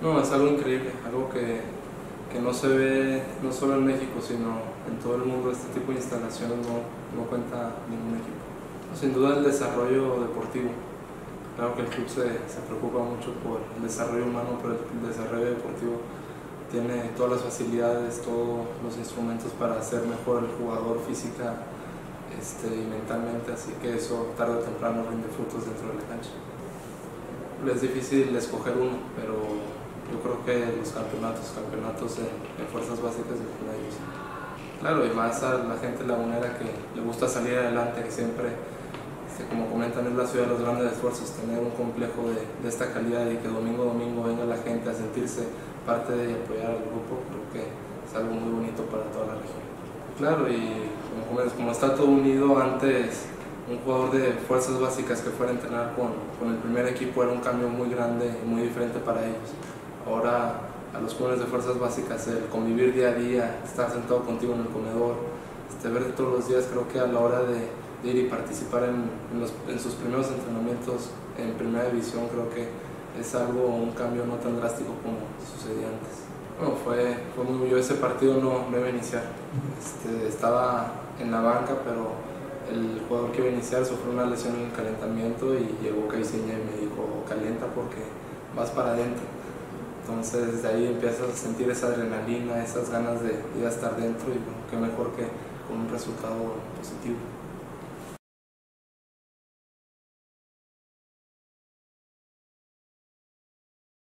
No, es algo increíble, algo que, que no se ve no solo en México, sino en todo el mundo. Este tipo de instalaciones no, no cuenta ningún equipo. Sin duda el desarrollo deportivo. Claro que el club se, se preocupa mucho por el desarrollo humano, pero el desarrollo deportivo tiene todas las facilidades, todos los instrumentos para hacer mejor el jugador física este, y mentalmente, así que eso tarde o temprano rinde frutos dentro de la cancha. Es difícil escoger uno, pero yo creo que los campeonatos, campeonatos en, en fuerzas básicas de ellos. Claro, y más a la gente lagunera que le gusta salir adelante, que siempre, este, como comentan, es la ciudad de los grandes esfuerzos, tener un complejo de, esta calidad y que domingo a domingo venga la gente a sentirse parte de apoyar al grupo, creo que es algo muy bonito para toda la región. Claro, y como, como está todo unido, antes un jugador de fuerzas básicas que fuera a entrenar con, con el primer equipo era un cambio muy grande y muy diferente para ellos. Ahora a los jóvenes de fuerzas básicas, el convivir día a día, estar sentado contigo en el comedor, este, verte todos los días, creo que a la hora de, de ir y participar en, en, sus primeros entrenamientos en primera división, creo que es algo, un cambio no tan drástico como sucedía antes. Bueno, fue, fue muy yo ese partido no, no iba a iniciar, este, estaba en la banca, pero el jugador que iba a iniciar sufrió una lesión en el calentamiento y llegó Caiciña y me dijo, calienta porque vas para adentro. Entonces de ahí empiezas a sentir esa adrenalina, esas ganas de ir a estar dentro y bueno, qué mejor que con un resultado positivo.